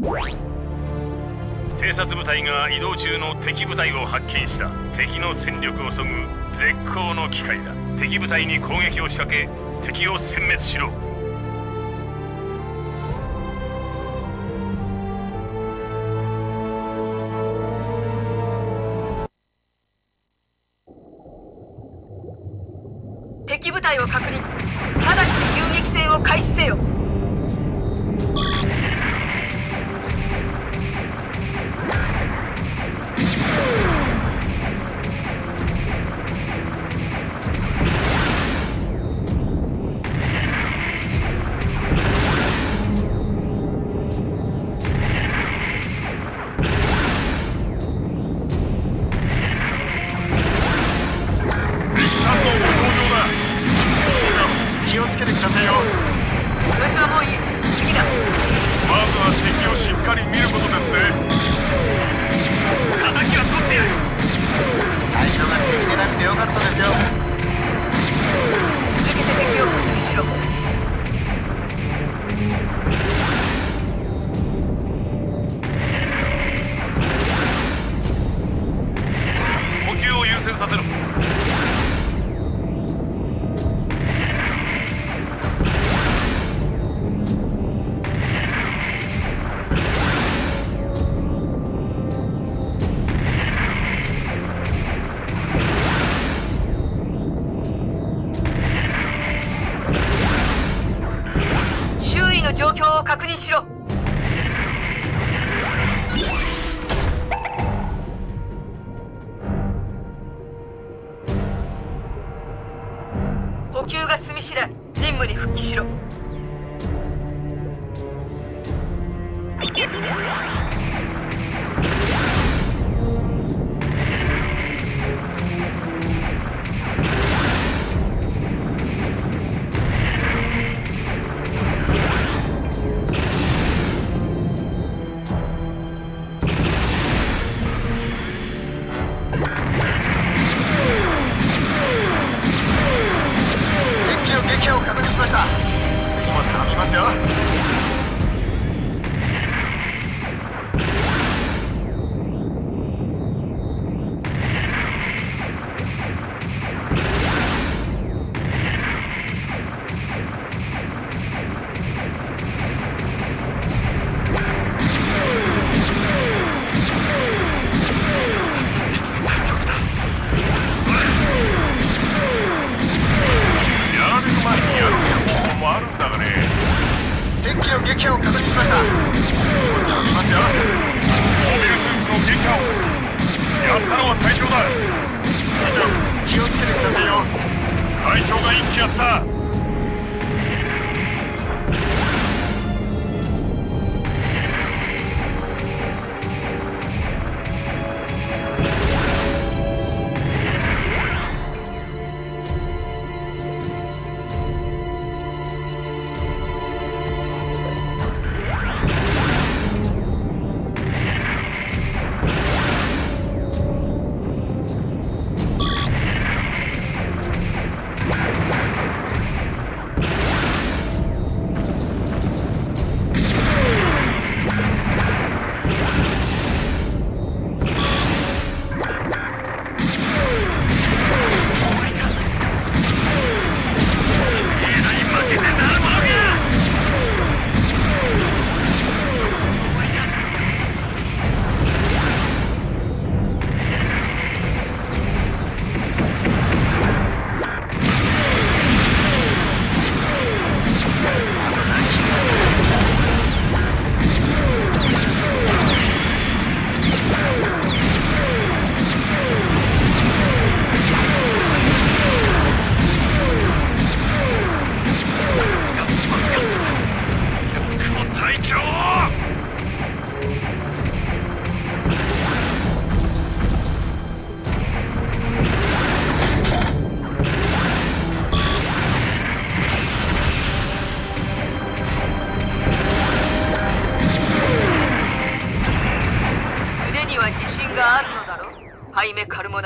偵察部隊が移動中の敵部隊を発見した。敵の戦力をそぐ絶好の機会だ。敵部隊に攻撃を仕掛け敵を殲滅しろ。敵部隊を確認。直ちに遊撃戦を開始せよ。確認しろ。補給が済み次第任務に復帰しろ。自信があるのだろハイメ・カルモ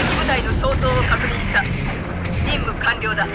敵部隊の相当を確認した。任務完了だ。